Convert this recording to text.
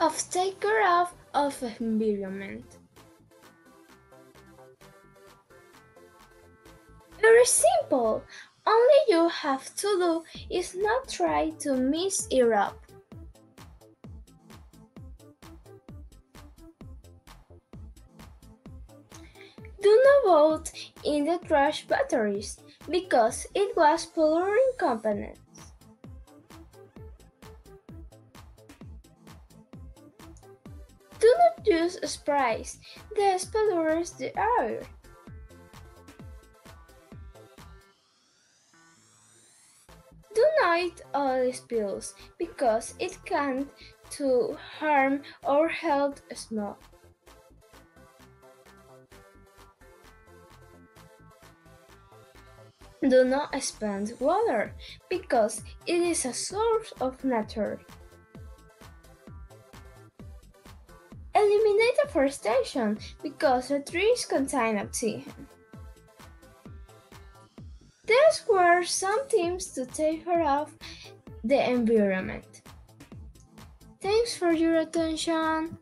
Of take care of, of environment. Very simple. Only you have to do is not try to mess it up. Do not vote in the trash batteries because it was polluting components. Do not use sprays that pollutes the air. Do not oil spills because it can to harm our health small. Do not spend water because it is a source of nature. Eliminate deforestation because the trees contain oxygen. These were some tips to take care of the environment. Thanks for your attention.